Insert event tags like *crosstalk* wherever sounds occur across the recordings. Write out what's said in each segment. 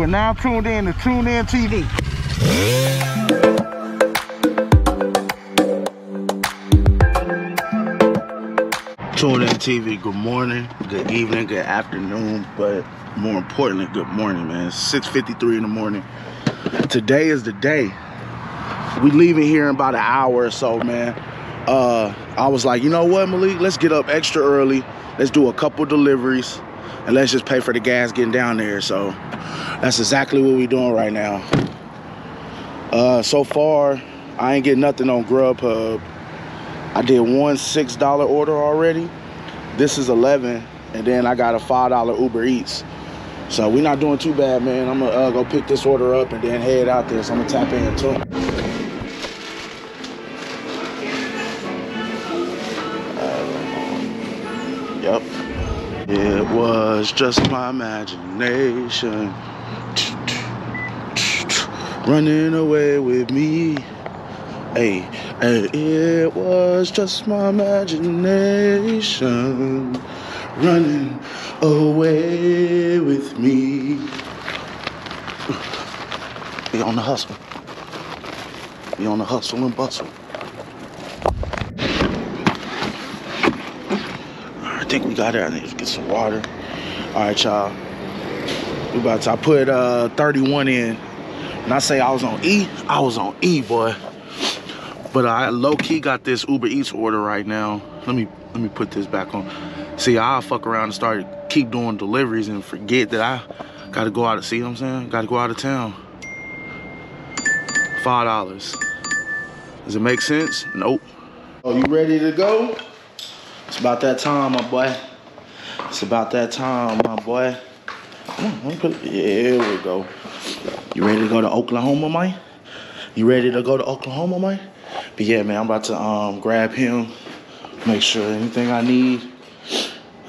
You are now tuned in to Tune Inn TV. Tune Inn TV, good morning, good evening, good afternoon, but more importantly, good morning, man. It's 6.53 in the morning. Today is the day. We leaving here in about an hour or so, man. Uh, I was like, you know what, Malik? Let's get up extra early. Let's do a couple deliveries and let's just pay for the gas getting down there. So that's exactly what we're doing right now. Uh, so far, I ain't getting nothing on Grubhub. I did one $6 order already. This is 11 and then I got a $5 Uber Eats. So we're not doing too bad, man. I'm gonna uh, go pick this order up and then head out there. So I'm gonna tap in too. Uh, yep. It was just my imagination running away with me. Hey, hey, it was just my imagination running away with me. Be on the hustle. Be on the hustle and bustle. Think we got it. I need to get some water. All right, y'all. We about to. I put uh 31 in. And I say I was on E, I was on E, boy. But I low key got this Uber Eats order right now. Let me let me put this back on. See, I'll fuck around and start keep doing deliveries and forget that I gotta go out of see what I'm saying? Gotta go out of town. Five dollars. Does it make sense? Nope. Are you ready to go? It's about that time, my boy. It's about that time, my boy. Here we go. You ready to go to Oklahoma, man? You ready to go to Oklahoma, man? But yeah, man, I'm about to um, grab him, make sure anything I need.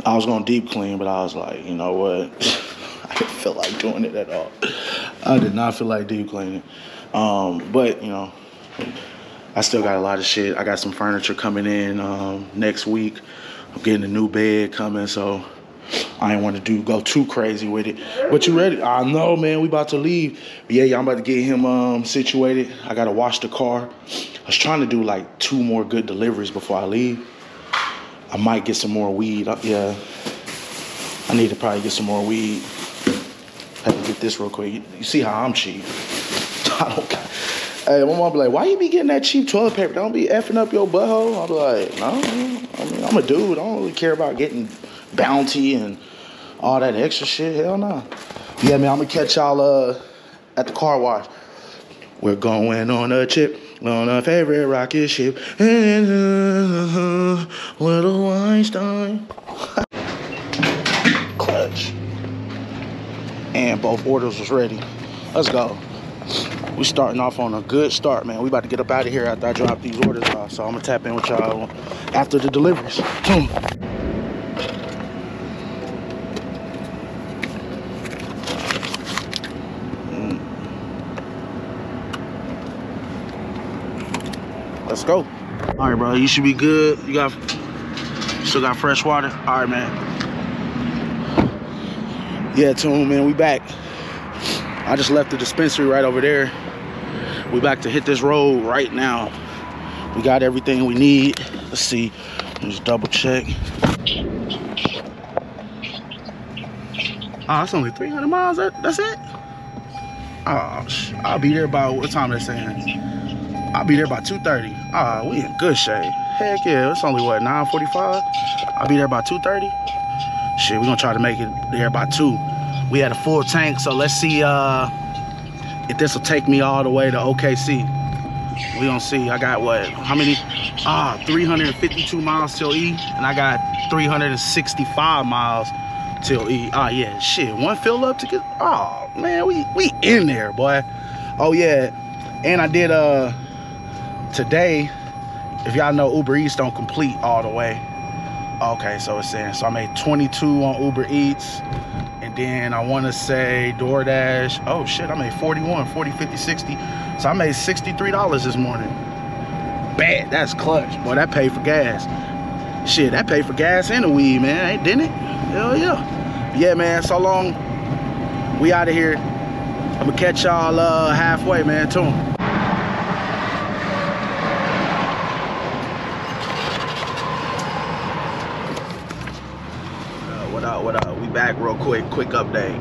I was gonna deep clean, but I was like, you know what? *laughs* I didn't feel like doing it at all. I did not feel like deep cleaning. Um, but you know, I still got a lot of shit. I got some furniture coming in um, next week. I'm getting a new bed coming, so I ain't want to do go too crazy with it. But you ready? I know, man. We about to leave. But yeah, yeah, I'm about to get him um, situated. I gotta wash the car. I was trying to do like two more good deliveries before I leave. I might get some more weed. Uh, yeah, I need to probably get some more weed. I Have to get this real quick. You, you see how I'm cheap? *laughs* I don't. Hey, my mom be like, "Why you be getting that cheap toilet paper? Don't be effing up your butthole." I'll be like, "No, I mean, I'm a dude. I don't really care about getting bounty and all that extra shit. Hell no. Yeah, man, I'm gonna catch y'all uh, at the car wash. We're going on a trip on our favorite rocket ship. *laughs* Little Einstein. *laughs* Clutch. And both orders was ready. Let's go. We starting off on a good start, man. We about to get up out of here after I drop these orders off. So I'm gonna tap in with y'all after the deliveries. Boom. Mm. Let's go. All right, bro. You should be good. You got still got fresh water. All right, man. Yeah, Tune, man. We back. I just left the dispensary right over there. We back to hit this road right now. We got everything we need. Let's see. Just double check. Oh, it's only 300 miles. That, that's it. Oh, I'll be there by what time they're saying. I'll be there by 2.30. Ah, we in good shape. Heck yeah, it's only what, 9.45? I'll be there by 2.30. Shit, we gonna try to make it there by 2. We had a full tank, so let's see uh, if this will take me all the way to OKC. We gonna see, I got what, how many? Ah, 352 miles till E, and I got 365 miles till E. Ah, yeah, shit, one fill up to get, oh, man, we, we in there, boy. Oh, yeah, and I did, uh, today, if y'all know Uber Eats don't complete all the way. Okay, so it's saying, so I made 22 on Uber Eats. And then I want to say DoorDash. Oh shit, I made 41, 40, 50, 60. So I made $63 this morning. Bad, that's clutch. Boy, that paid for gas. Shit, that paid for gas and the weed, man, didn't it? Hell yeah. Yeah, man, so long. We out of here. I'm gonna catch y'all uh, halfway, man. Tune. Uh, what up? What up? We back real quick. Quick update,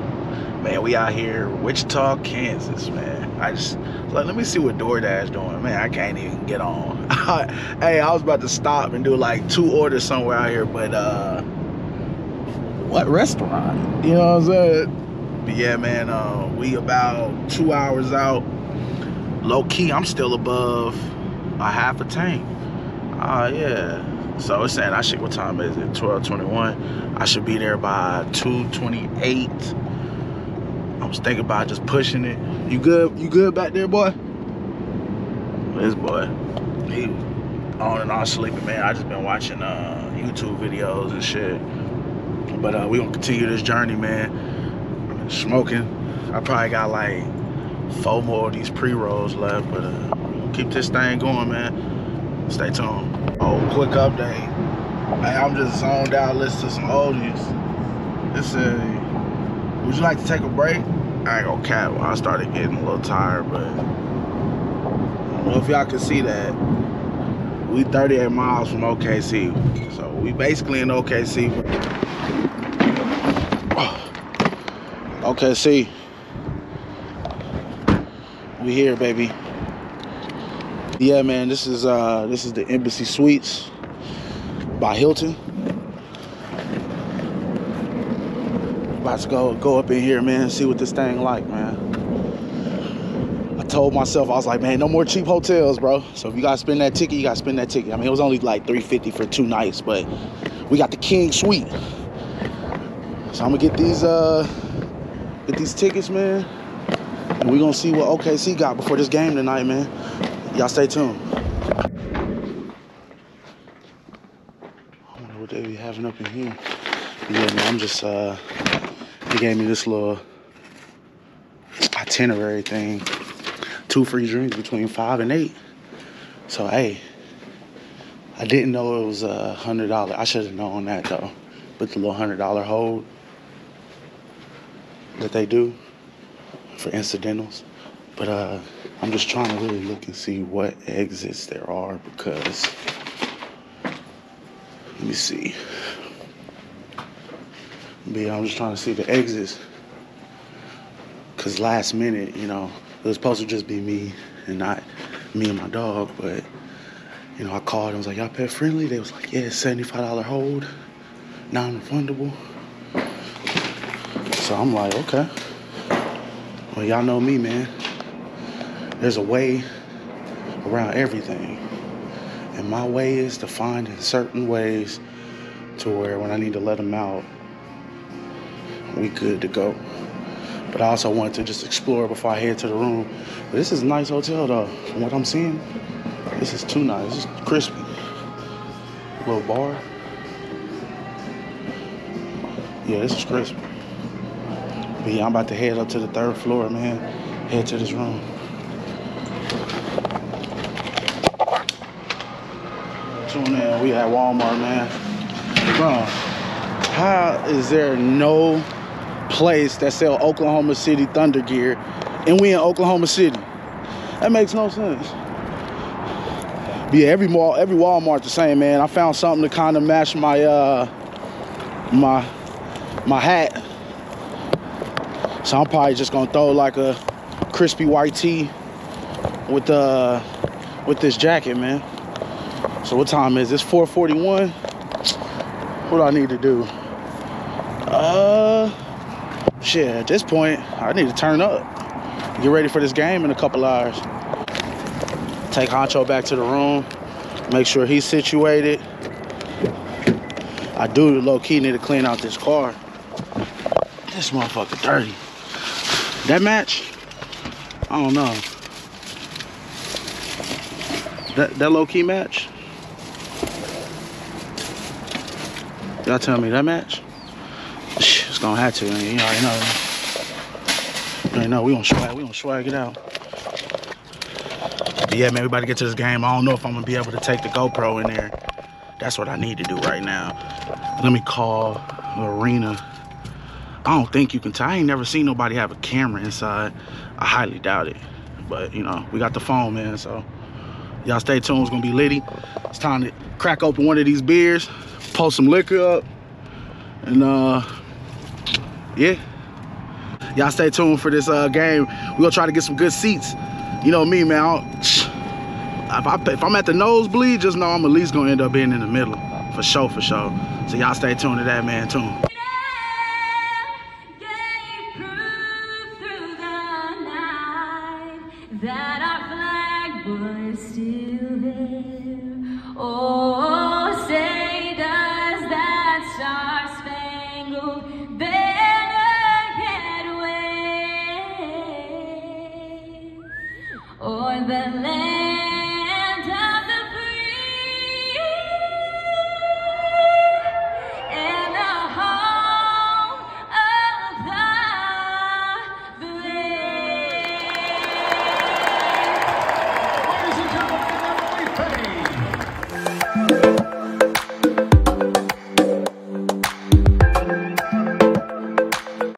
man. We out here, Wichita, Kansas, man. I just like let me see what DoorDash doing, man. I can't even get on. *laughs* hey, I was about to stop and do like two orders somewhere out here, but uh, what restaurant? You know what I'm saying? But yeah, man. Uh, we about two hours out. Low key, I'm still above a half a tank. Uh, yeah. So it's saying I should, what time is it? 1221. I should be there by 228. I was thinking about just pushing it. You good? You good back there, boy? This boy, he on and off sleeping, man. I just been watching uh, YouTube videos and shit. But uh, we gonna continue this journey, man. Smoking. I probably got like four more of these pre-rolls left, but uh, keep this thing going, man. Stay tuned. Oh, quick update. Hey, I'm just zoned out listening to some oldies. This is, would you like to take a break? I ain't gonna cap. I started getting a little tired, but I don't know if y'all can see that. We 38 miles from OKC. So we basically in OKC. *sighs* OKC. We here, baby. Yeah, man, this is uh this is the Embassy Suites by Hilton. About to go go up in here, man, see what this thing like, man. I told myself I was like, man, no more cheap hotels, bro. So if you gotta spend that ticket, you gotta spend that ticket. I mean, it was only like 350 for two nights, but we got the King Suite. So I'm gonna get these uh get these tickets, man. And we gonna see what OKC got before this game tonight, man. Y'all stay tuned. I wonder what they be having up in here. Yeah, man, I'm just, uh, they gave me this little itinerary thing. Two free drinks between five and eight. So, hey, I didn't know it was a hundred dollar. I should have known that though. With the little hundred dollar hold that they do for incidentals. But uh, I'm just trying to really look and see what exits there are because let me see. But yeah, I'm just trying to see the exits. Cause last minute, you know, it was supposed to just be me and not me and my dog, but you know, I called and was like, y'all pet friendly? They was like, yeah, $75 hold, non-refundable. So I'm like, okay. Well, y'all know me, man. There's a way around everything. And my way is to find in certain ways to where when I need to let them out, we good to go. But I also wanted to just explore before I head to the room. But this is a nice hotel though. From what I'm seeing, this is too nice. Is crispy. Little bar. Yeah, this is crispy. But yeah, I'm about to head up to the third floor, man. Head to this room. Tune in. We at Walmart, man. Bro, how is there no place that sell Oklahoma City Thunder gear and we in Oklahoma City? That makes no sense. But yeah, every mall, every Walmart the same, man. I found something to kind of match my uh my my hat. So I'm probably just gonna throw like a crispy white tee with uh with this jacket, man. So what time is this? 441. What do I need to do? Uh shit, at this point, I need to turn up. Get ready for this game in a couple hours. Take Honcho back to the room. Make sure he's situated. I do low-key need to clean out this car. This motherfucker dirty. That match? I don't know. That that low-key match? Y'all tell me that match? It's gonna have to. You already know. You already know we gonna swag. We gonna swag it out. But yeah, man, we about to get to this game. I don't know if I'm gonna be able to take the GoPro in there. That's what I need to do right now. Let me call arena. I don't think you can tell. I ain't never seen nobody have a camera inside. I highly doubt it. But you know, we got the phone, man. So y'all stay tuned. It's gonna be litty. It's time to crack open one of these beers, pull some liquor up, and uh, yeah. Y'all stay tuned for this uh, game. we gonna try to get some good seats. You know me, man. I if, I, if I'm at the nosebleed, just know I'm at least gonna end up being in the middle. For sure, for sure. So y'all stay tuned to that, man. Tune. that our flag was still there. Oh.